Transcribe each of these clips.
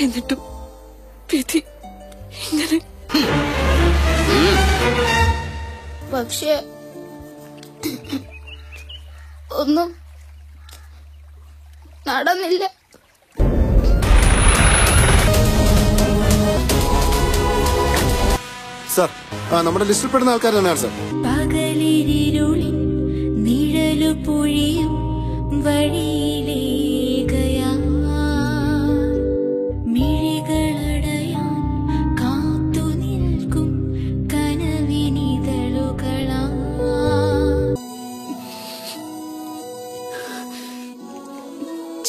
എന്നിട്ടും വിധി ഇങ്ങനെ പക്ഷേ ഒന്നും നടന്നില്ല. സാർ ആ, നമ്മുടെ ലിസ്റ്റിൽ പെടുന്ന ആൾക്കാർ തന്നെയാണ് സാർ? പകലിരുളി നിഴലു പൊഴിയും വഴിയിലേകയാ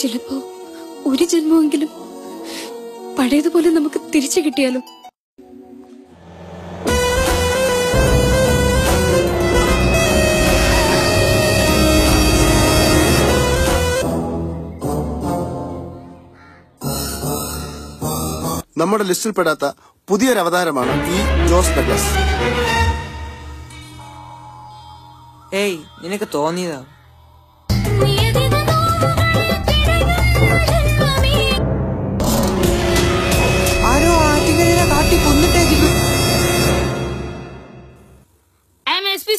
ചിലപ്പോ ഒരു ജന്മമെങ്കിലും പഴയതുപോലെ നമുക്ക് തിരിച്ചു കിട്ടിയാലോ? നമ്മുടെ ലിസ്റ്റിൽ പെടാത്ത പുതിയൊരു അവതാരമാണ് ഈ ജോസ് ഡഗ്ലസ്. ഏയ് നിനക്ക് തോന്നിയതാ.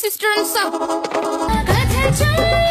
sister and son.